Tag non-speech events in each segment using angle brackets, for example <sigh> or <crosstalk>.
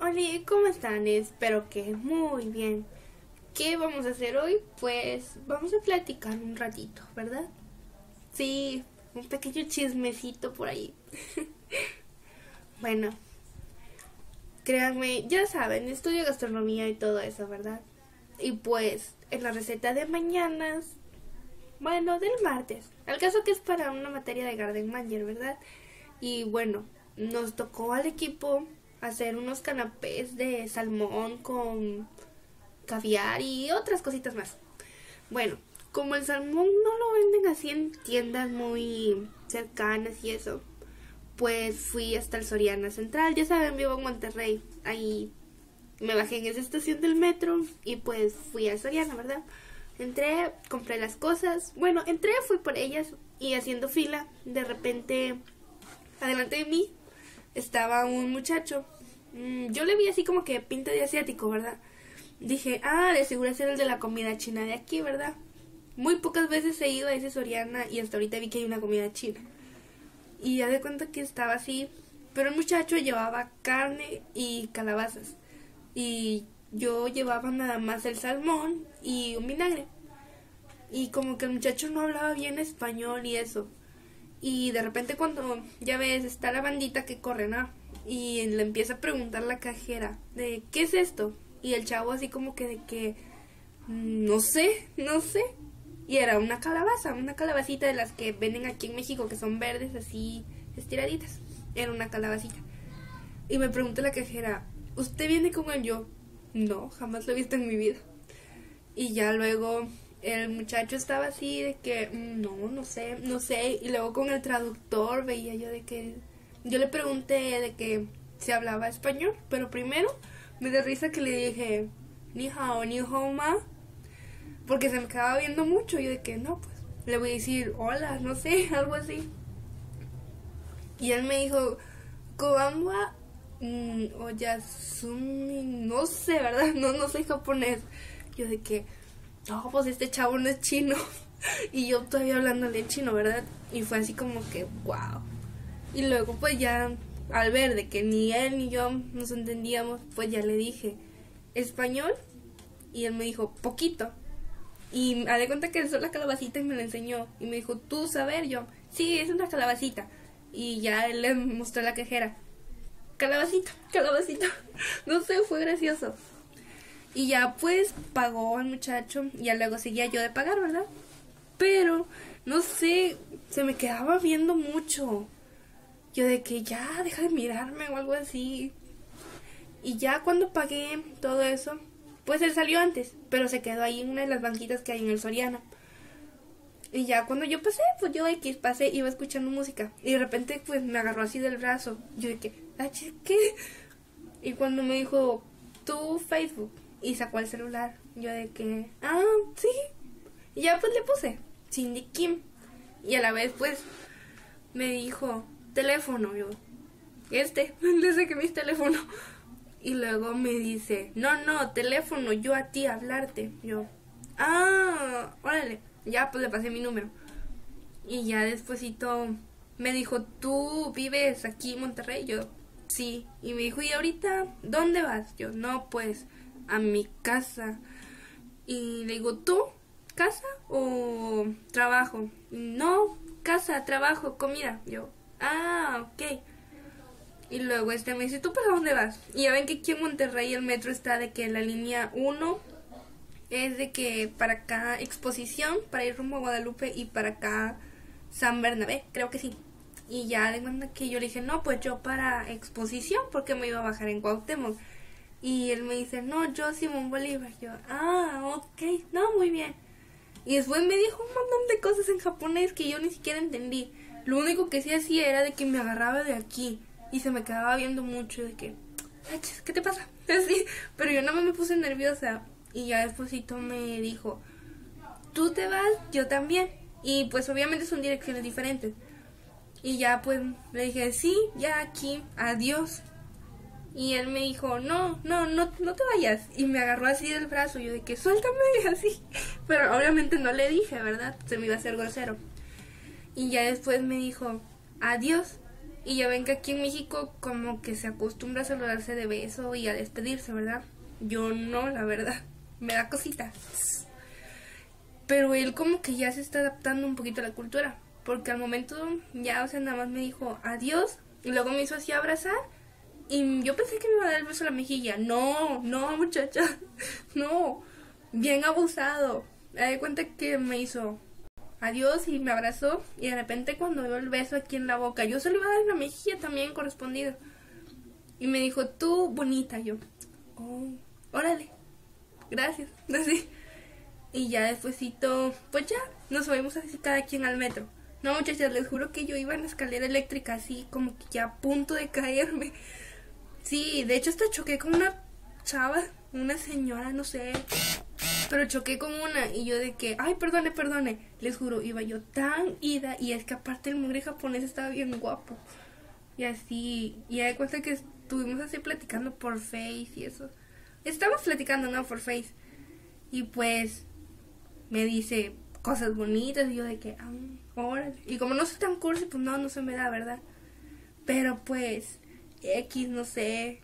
Hola, ¿cómo están? Espero que muy bien. ¿Qué vamos a hacer hoy? Pues vamos a platicar un ratito, ¿verdad? Sí, un pequeño chismecito por ahí. <laughs> bueno, créanme, ya saben, estudio gastronomía y todo eso, ¿verdad? Y pues, en la receta de mañanas, bueno, del martes, al caso que es para una materia de Garden Manager, ¿verdad? Y bueno, nos tocó al equipo hacer unos canapés de salmón con caviar y otras cositas más. Bueno, como el salmón no lo venden así en tiendas muy cercanas y eso, pues fui hasta el Soriana Central. Ya saben, vivo en Monterrey. Ahí me bajé en esa estación del metro y pues fui al Soriana, ¿verdad? Entré, compré las cosas. Bueno, entré, fui por ellas y haciendo fila, de repente, adelante de mí estaba un muchacho. Mm, yo le vi así como que pinta de asiático, ¿verdad? Dije, ah, de seguro es el de la comida china de aquí, ¿verdad? Muy pocas veces he ido a ese Soriana y hasta ahorita vi que hay una comida china. Y ya de cuenta que estaba así, pero el muchacho llevaba carne y calabazas. Y yo llevaba nada más el salmón y un vinagre. Y como que el muchacho no hablaba bien español y eso. Y de repente cuando ya ves, está la bandita que corre, ¿no? Y le empieza a preguntar la cajera de ¿qué es esto? Y el chavo así como que de que "Mm, no sé, no sé. Y era una calabaza, una calabacita de las que venden aquí en México que son verdes así estiraditas. Era una calabacita. Y me pregunta la cajera, ¿usted viene con él? Yo, no, jamás lo he visto en mi vida. Y ya luego el muchacho estaba así de que, "Mm, no, no sé, no sé. Y luego con el traductor veía yo de que, yo le pregunté de que se hablaba español, pero primero me dio risa que le dije, ni hao, ni hao ma, porque se me quedaba viendo mucho. Y yo de que, no, pues le voy a decir, hola, no sé, <laughs> algo así. Y él me dijo, Kobamba mm, Oyasumi, no sé, ¿verdad? <laughs> No, no sé japonés. Yo de que, no, pues este chavo no es chino. <laughs> y yo todavía hablándole en chino, ¿verdad? Y fue así como que, wow. Y luego pues ya, al ver de que ni él ni yo nos entendíamos, pues ya le dije, ¿español? Y él me dijo, poquito. Y me de cuenta que usó la calabacita y me la enseñó. Y me dijo, ¿tú saber? Yo, sí, es una calabacita. Y ya él le mostró la cajera. Calabacita, calabacita. <laughs> No sé, fue gracioso. Y ya pues pagó al muchacho. Y ya luego seguía yo de pagar, ¿verdad? Pero, no sé, se me quedaba viendo mucho. Yo de que ya, deja de mirarme o algo así. Y ya cuando pagué todo eso, pues él salió antes, pero se quedó ahí en una de las banquitas que hay en el Soriana. Y ya cuando yo pasé, pues yo X pasé, iba escuchando música. Y de repente pues me agarró así del brazo. Yo de que, "Ay, ¿qué? Y cuando me dijo, tu Facebook, y sacó el celular, yo de que, ah, sí. Y ya pues le puse, Cindy Kim. Y a la vez pues me dijo, teléfono, yo, este, <laughs> desde que mi teléfono. Y luego me dice, no, no, teléfono, yo a ti hablarte. Yo, ah, órale. Ya pues le pasé mi número. Y ya despuesito me dijo, ¿tú vives aquí en Monterrey? Yo, sí. Y me dijo, ¿y ahorita dónde vas? Yo, no, pues a mi casa. Y le digo, ¿tú? ¿Casa o trabajo? No, casa, trabajo, comida. Yo, ah, ok. Y luego este me dice, ¿tú para dónde vas? Y ya ven que aquí en Monterrey el metro está de que la línea 1 es de que para acá exposición, para ir rumbo a Guadalupe y para acá San Bernabé, creo que sí. Y ya de cuenta que yo le dije, no, pues yo para exposición, porque me iba a bajar en Cuauhtémoc. Y él me dice, no, yo Simón Bolívar. Yo, ah, ok, no, muy bien. Y después me dijo un montón de cosas en japonés que yo ni siquiera entendí. Lo único que sí hacía era de que me agarraba de aquí y se me quedaba viendo mucho de que, "Ay, chis, ¿qué te pasa? <laughs> Así, pero yo no me puse nerviosa y ya despuésito me dijo, tú te vas, yo también. Y pues obviamente son direcciones diferentes. Y ya pues le dije, sí, ya aquí, adiós. Y él me dijo, no, no, no, no te vayas. Y me agarró así del brazo. Yo de que, suéltame, <laughs> así. Pero obviamente no le dije, ¿verdad? Se me iba a hacer grosero. Y ya después me dijo, adiós. Y ya ven que aquí en México como que se acostumbra a saludarse de beso y a despedirse, ¿verdad? Yo no, la verdad. <laughs> Me da cosita. Pero él como que ya se está adaptando un poquito a la cultura. Porque al momento ya, o sea, nada más me dijo adiós. Y luego me hizo así abrazar. Y yo pensé que me iba a dar el beso a la mejilla. No, no, <laughs> muchacha. No. Bien abusado. Me di cuenta que me hizo adiós y me abrazó. Y de repente cuando veo el beso aquí en la boca, yo se lo iba a dar en la mejilla también correspondido. Y me dijo, tú bonita. Yo, oh, órale. Gracias. <laughs> Así. Y ya despuésito, pues ya, nos subimos así cada quien al metro. No, muchachas, les juro que yo iba en la escalera eléctrica así como que ya a punto de caerme. Sí, de hecho hasta choqué con una chava, una señora, no sé. Pero choqué con una y yo de que, ay, perdone, perdone. Les juro, iba yo tan ida y es que aparte el mugre japonés estaba bien guapo. Y así, y de cuenta que estuvimos así platicando por Face y eso. Estamos platicando, ¿no? Por Face. Y pues me dice cosas bonitas y yo de que, ah, órale. Y como no soy tan cursi, pues no, no se me da, ¿verdad? Pero pues X, no sé.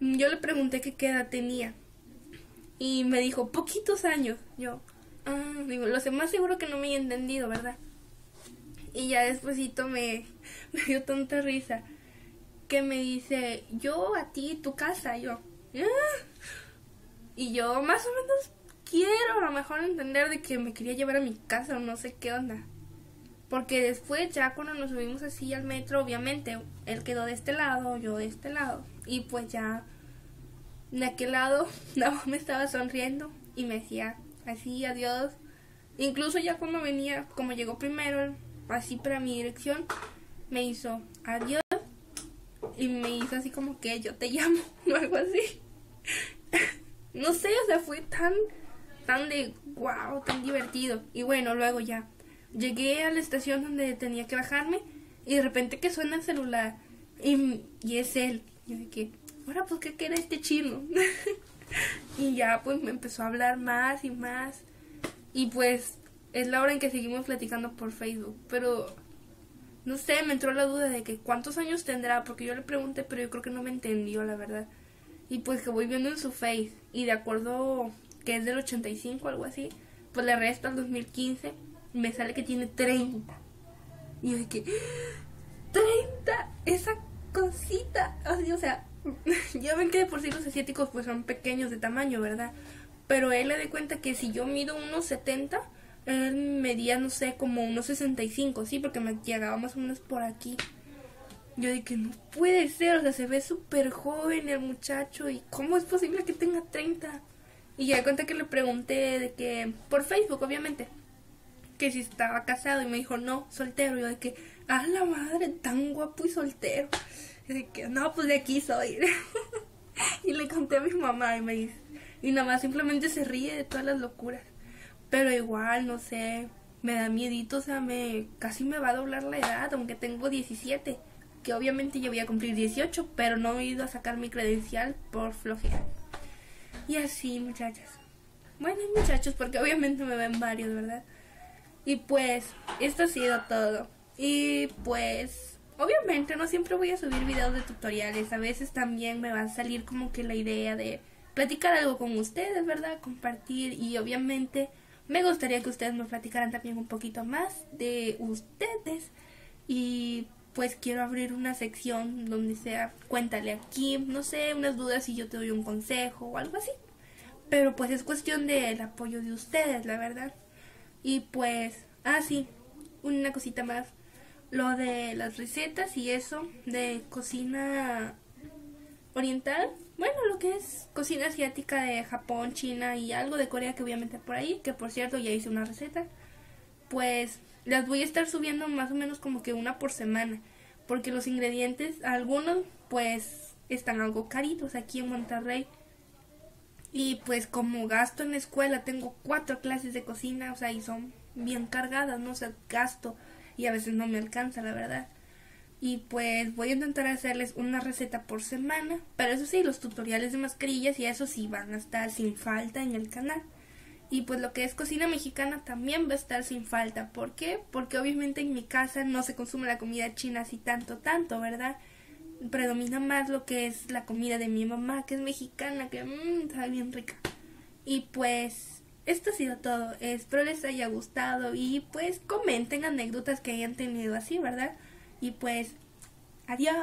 Yo le pregunté qué edad tenía. Y me dijo, poquitos años. Yo, ah, digo, lo sé más seguro que no me he entendido, ¿verdad? Y ya despuesito me, <laughs> me dio tanta risa. Que me dice, yo a ti, tu casa, yo. Ah". Y yo más o menos quiero a lo mejor entender de que me quería llevar a mi casa o no sé qué onda. Porque después ya cuando nos subimos así al metro, obviamente, él quedó de este lado, yo de este lado. Y pues ya de aquel lado <laughs> nada me estaba sonriendo y me decía así adiós. Incluso ya cuando venía, como llegó primero, así para mi dirección, me hizo adiós y me hizo así como que yo te llamo <laughs> o algo así. <laughs> no sé, o sea, fue tan, tan de wow, tan divertido. Y bueno, luego ya llegué a la estación donde tenía que bajarme y de repente que suena el celular y, y es él. Yo dije, ahora pues qué quiere este chino. <laughs> y ya pues me empezó a hablar más y más y pues es la hora en que seguimos platicando por Facebook, pero no sé, me entró la duda de que cuántos años tendrá, porque yo le pregunté, pero yo creo que no me entendió, la verdad. Y pues que voy viendo en su face, y de acuerdo que es del 85 algo así, pues le resto al 2015 me sale que tiene 30. Y yo dije, 30, esa cosita. Así, o sea, <laughs> ya ven que de por sí los asiáticos pues son pequeños de tamaño, ¿verdad? Pero él le di cuenta que si yo mido unos 70, él medía, no sé, como unos 65, sí, porque me llegaba más o menos por aquí. Yo dije, no puede ser, o sea, se ve súper joven el muchacho y ¿cómo es posible que tenga 30? Y ya cuenta que le pregunté de que, por Facebook, obviamente, que si estaba casado y me dijo, no, soltero. Yo de que, ah, la madre, tan guapo y soltero. Y de que, no, pues de aquí soy. <laughs> y le conté a mi mamá y me dice, y nada más simplemente se ríe de todas las locuras. Pero igual, no sé, me da miedito, o sea, me casi me va a doblar la edad, aunque tengo 17. Que obviamente yo voy a cumplir 18, pero no he ido a sacar mi credencial por flojera. Y así, muchachas. Bueno, muchachos, porque obviamente me ven varios, ¿verdad? Y pues, esto ha sido todo. Y pues, obviamente no siempre voy a subir videos de tutoriales. A veces también me va a salir como que la idea de platicar algo con ustedes, ¿verdad? Compartir. Y obviamente me gustaría que ustedes me platicaran también un poquito más de ustedes. Y pues quiero abrir una sección donde sea cuéntale aquí, no sé, unas dudas y yo te doy un consejo o algo así. Pero pues es cuestión del apoyo de ustedes, la verdad. Y pues, ah, sí, una cosita más. Lo de las recetas y eso de cocina oriental. Bueno, lo que es cocina asiática de Japón, China y algo de Corea que voy a meter por ahí. Que por cierto ya hice una receta. Pues las voy a estar subiendo más o menos como que una por semana. Porque los ingredientes, algunos pues están algo caritos aquí en Monterrey. Y pues como gasto en la escuela, tengo cuatro clases de cocina, o sea, y son bien cargadas, ¿no? O sea, gasto y a veces no me alcanza, la verdad. Y pues voy a intentar hacerles una receta por semana. Pero eso sí, los tutoriales de mascarillas y eso sí van a estar sin falta en el canal. Y pues lo que es cocina mexicana también va a estar sin falta. ¿Por qué? Porque obviamente en mi casa no se consume la comida china así tanto, tanto, ¿verdad? Predomina más lo que es la comida de mi mamá, que es mexicana, que mmm, está bien rica. Y pues esto ha sido todo. Espero les haya gustado y pues comenten anécdotas que hayan tenido así, ¿verdad? Y pues, adiós.